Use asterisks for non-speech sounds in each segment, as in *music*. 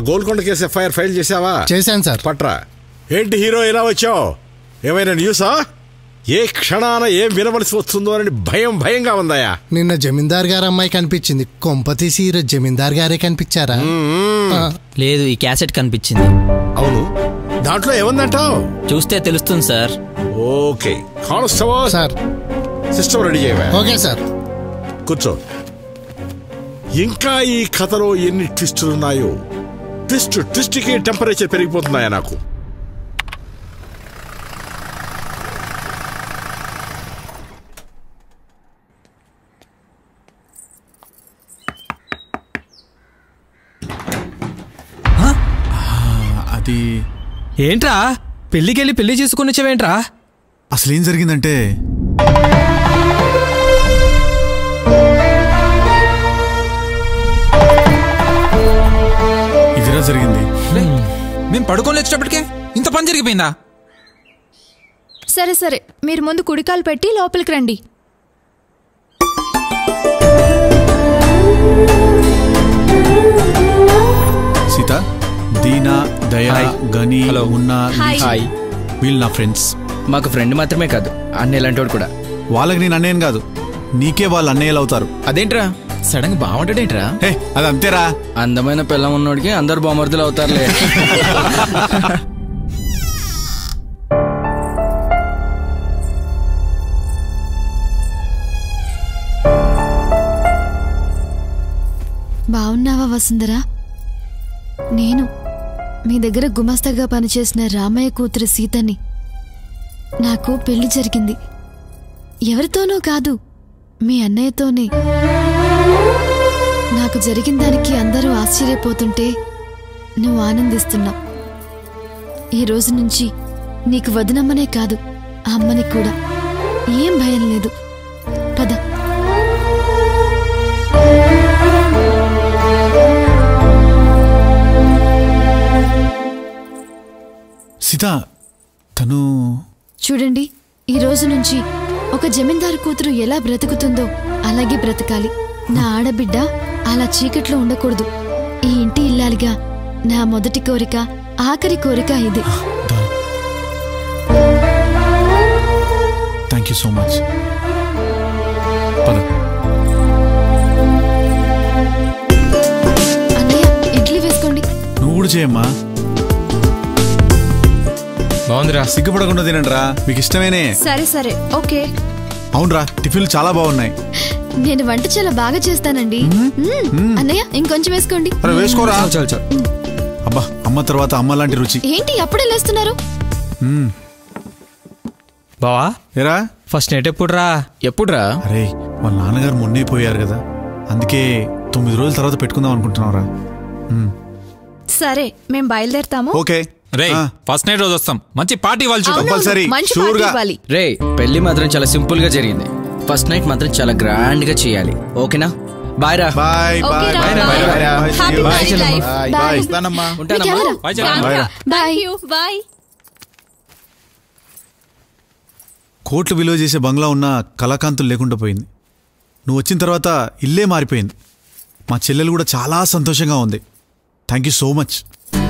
ఆ Golconda case FIR file చేసావా చేశాను సార్. పట్రా. ఏంటి హీరో ఇలా వచ్చావు? ఏమైనా న్యూసా ఏ క్షణాన ఏం వినవలసి వస్తుందో అని భయం భయంగా ఉందాయా నిన్న జమీందార్ గారు అమ్మాయి కనిపించింది. కొంప తీసి ఈరోజు జమీందార్ గారే కనిపించారా? లేదు ఈ క్యాసెట్ కనిపించింది. అవును. దాంట్లో ఏముందంటావు? చూస్తే తెలుస్తుంది sir. Okay. Constable sir. System ready చేయవా? Okay sir. కూర్చో. ఇంకా ఈ కథలో ఎన్ని ట్విస్టులు ఉన్నాయో ట్విస్ట్ ట్విస్ట్కి టెంపరేచర్ పెరిగిపోతున్నాయా నాకు? అది ఏంట్రా? పెళ్ళికెళ్ళి పెళ్ళి చేసుకుని వచ్చావేంట్రా? అసలు ఏం జరిగిందంటే ఇదిరా జరిగింది. మేము పడుకొని వచ్చేటప్పటికే ఇంత పని జరిగిపోయిందా? సరే సరే. మీరు ముందు కుడికాలు పెట్టి లోపలికి రండి. సీత దీనా దయా గని. ఉన్న హాయ్. వీళ్ళు నా ఫ్రెండ్స్. మాకు ఫ్రెండ్ మాత్రమే కాదు అన్న ఇలాంటి కూడా. వాళ్ళకి నేను అన్నయ్యను కాదు నీకే వాళ్ళు అన్నయ్యలు అవుతారు. అదేంట్రా? సడన్గా బాగుంటాడేంట్రా హే అది అంతేరా. అందమైన పిల్లం ఉన్నోడికి అందరు బామర్దులు అవుతారులే. బాగున్నావా వసుంధరా? నేను మీ దగ్గర గుమస్తాగా పనిచేసిన రామయ్య కూతురు సీతని. నాకు పెళ్ళి జరిగింది. ఎవరితోనో కాదు మీ అన్నయ్యతోనే. నాకు జరిగిన దానికి అందరూ ఆశ్చర్యపోతుంటే నువ్వు ఆనందిస్తున్నావు. ఈ రోజు నుంచి నీకు వదినమ్మనే కాదు ఆ అమ్మని కూడా. ఏం భయం లేదు. పద. సీత తను చూడండి ఈ రోజు నుంచి ఒక జమీందారు కూతురు ఎలా బ్రతుకుతుందో అలాగే బ్రతకాలి. నా ఆడబిడ్డ అలా చీకట్లో ఉండకూడదు. ఈ ఇంటి ఇల్లాలిగా. నా మొదటి కోరిక ఆఖరి కోరిక ఇది. థ్యాంక్ యూ సో మచ్ అన్నయ్య ఇడ్లీ వేసుకోండి. నువ్వు కూడా చేయమ్మా. బాగుందిరా. సిగ్గుపడకుండా తినండి రా మీకు ఇష్టమేనే? సరే సరే. ఓకే. అవునరా టిఫిన్లు చాలా బాగున్నాయి. *laughs* నేను వంట చాలా బాగా చేస్తానండి. మ్మ్. అన్నయ్య ఇంకొంచెం వేసుకోండి. వేసుకోరా? చాలు చాలు అబ్బా అమ్మ తర్వాత అమ్మ లాంటి రుచి. ఏంటి అప్పుడే లేస్తున్నారు? మ్మ్. బావా? ఏరా? ఫస్ట్ నైట్ ఎప్పుడురా? ఎప్పుడురా? అరే వాళ్ళ నాన్నగారు మొన్నే పోయారు కదా. అందుకే తొమ్మిది రోజుల తర్వాత పెట్టుకుందాం అనుకుంటున్నావురా. మ్మ్. సరే మేం బయలుదేరతాము. ఓకే. రే ఫస్ట్ నైట్ రోజు వస్తాం. మంచి పార్టీ ఇవ్వాలి చూడు. అవునవును, కంపల్సరీ, మంచి షూర్గా. పార్టీ ఇవ్వాలి. రే పెళ్ళి మాత్రం చాలా సింపుల్గా జరిగింది. ఫస్ట్ నైట్ మాత్రం చాలా గ్రాండ్గా చేయాలి. ఓకేనా? బాయ్ రా. Bye bye bye bye. Bye. Bye కోట్లు విలువ చేసే బంగ్లా ఉన్న కళాకాంతులు లేకుండా పోయింది. నువ్వు వచ్చిన తర్వాత ఇల్లే మారిపోయింది. మా చెల్లెలు కూడా చాలా సంతోషంగా ఉంది. Thank you so much hi రా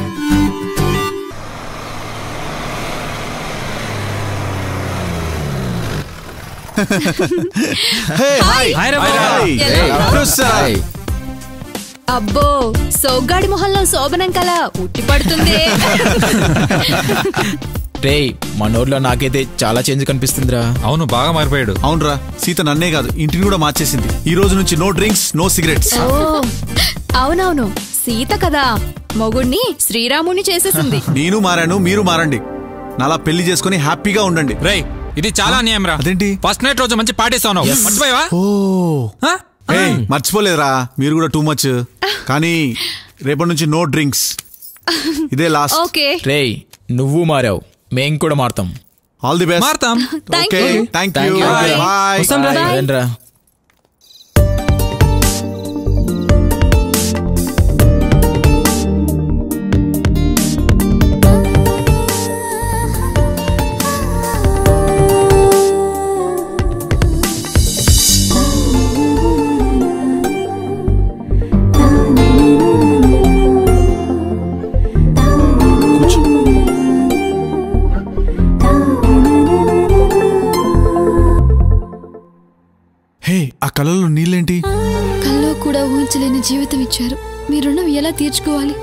బావా. హాయ్. అబ్బో సోగ్గాడి మొహంలో శోభనం కల ఉట్టి పడుతుంది. రే మనోర్లో నాకైతే చాలా చేంజ్ కనిపిస్తుందిరా. అవును బాగా మారిపోయాడు. అవునరా సీత నన్నే కాదు ఇంటిని కూడా మార్చేసింది. ఈ రోజు నుంచి నో డ్రింక్స్ నో సిగరెట్స్ అవునవును సీత కదా. మొగుణ్ణి శ్రీరాముని చేసేసింది. *laughs* నేను మారాను మీరు మారండి. నాలా పెళ్ళి చేసుకుని హ్యాపీగా ఉండండి. రే ఇది చాలా అన్యాయం రా. అదేంటి? ఫస్ట్ నైట్ రోజు మంచి పార్టీ ఇస్తావు మర్చిపోయావా? ఓ. మర్చిపోలేదురా. మీరు కూడా టూ మచ్ కానీ రేపటి నుంచి నో డ్రింక్స్ ఇదే లాస్ట్ ఓకే. రే నువ్వు మారావు. మేం కూడా మారుతాం. ఆల్ ది బెస్ట్ మారుతాం. ఓకే. Thank you you. కళ్ళలో నీళ్ళేంటి? కల్లో కూడా ఊహించలేని జీవితం ఇచ్చారు. మీ రుణం ఎలా తీర్చుకోవాలి?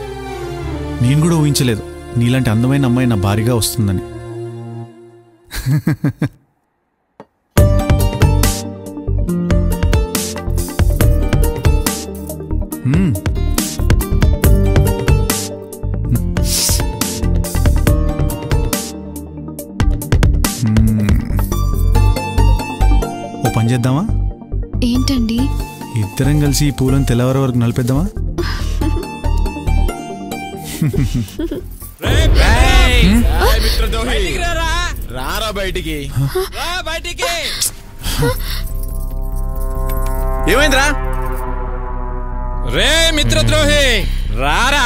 నేను కూడా ఊహించలేదు. నీలాంటి అందమైన అమ్మాయి నా భారీగా వస్తుందని. కలిసి ఈ పూలను తెల్లవారి వరకు నలిపేద్దామా? రారా బయటికి. ఏమైందిరా? రే మిత్రద్రోహి రారా.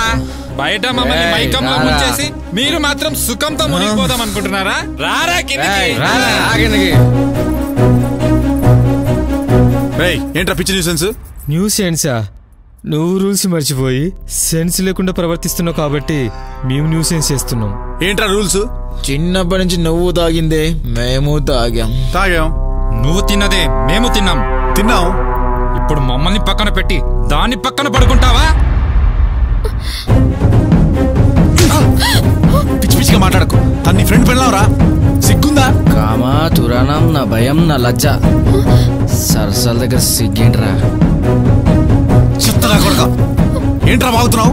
బయట మమ్మల్ని మైకంలో ముంచేసి మీరు మాత్రం సుఖంతో మునిగిపోదాం అనుకుంటున్నారా? రారా కిందికి. ఏంట్రా పిచ్చి న్యూసెన్స్ న్యూ సెన్సా నువ్వు రూల్స్ మర్చిపోయి సెన్స్ లేకుండా ప్రవర్తిస్తున్నావు కాబట్టి మేము న్యూ సెన్స్ చేస్తున్నాం. ఏంట్రా రూల్స్? చిన్నప్పటి నుంచి నువ్వు తాగిందే మేము తాగాం. తాగాం. నువ్వు తిన్నదే మేము తిన్నాం. తిన్నాం. ఇప్పుడు మమ్మల్ని పక్కన పెట్టి దాన్ని పక్కన పడుకుంటావా? పిచ్చి పిచ్చిగా మాట్లాడకు. తన నీ ఫ్రెండ్ పెళ్ళావరా సిగ్గుందా? కామా తురాణం నా భయం నా లజ్జ. సరసాల దగ్గర సిగ్గేంట్రా? చెత్తరా కొడక. ఏంట్రా బాగుతున్నావు?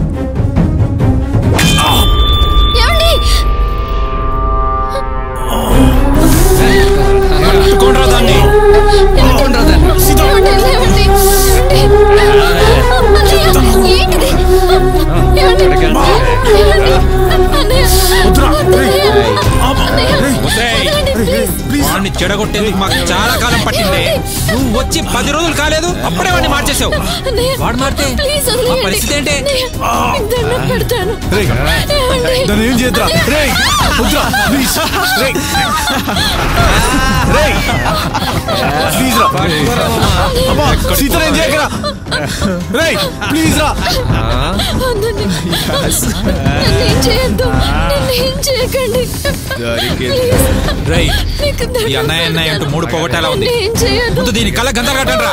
చెడగొట్టేందుకు మాకు చాలా కాలం పట్టింది. నువ్వు వచ్చి పది రోజులు కాలేదు అప్పుడే వాడిని మార్చేసావు. వాడు మారితే. పరిస్థితి ఏంటి? ఏం చేద్దాం ప్లీజ్ రేయ్ రేయ్ ప్లీజ్ రా అమ్మా సీతను ఏం చేయకరా ప్లీజ్ రా ప్లీజ్. దండం ఈ అన్నయ్య అన్నయ్య అంటూ మూడు పొగట్టేలా ఉంది ముందు దీని కళ్ళ గందలు కట్టండి రా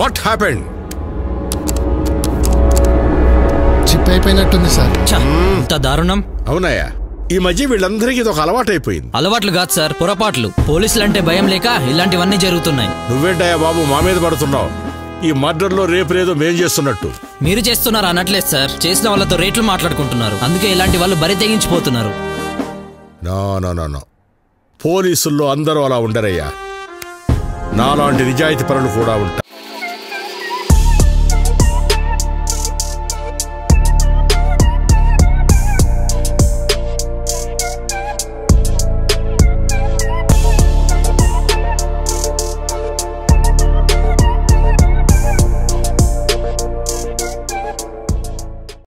వాట్ హ్యాపెండ్ చిప్ అయిపోయినట్టుంది సార్ ఇంత దారుణం. అవునాయా ఈ మధ్య వీళ్ళందరికీ ఇది ఒక అలవాటైపోయింది. అలవాట్లు కాదు సార్ పొరపాట్లు. పోలీసులు అంటే భయం లేక ఇలాంటివన్నీ జరుగుతున్నాయి. నువ్వేంటయ్యా బాబు మా మీద పడుతున్నావు? ఈ మర్డర్లో రేపు రేదో మేం చేస్తున్నట్టు. మీరు చేస్తున్నారు అనట్లేదు సార్ చేసిన వాళ్ళతో రేట్లు మాట్లాడుకుంటున్నారు. అందుకే ఇలాంటి వాళ్ళు బరి తెగించిపోతున్నారు. No no no no. పోలీసుల్లో అందరూ అలా ఉండరయ్యా. నాలాంటి నిజాయితీ పనులు కూడా ఉంటాయి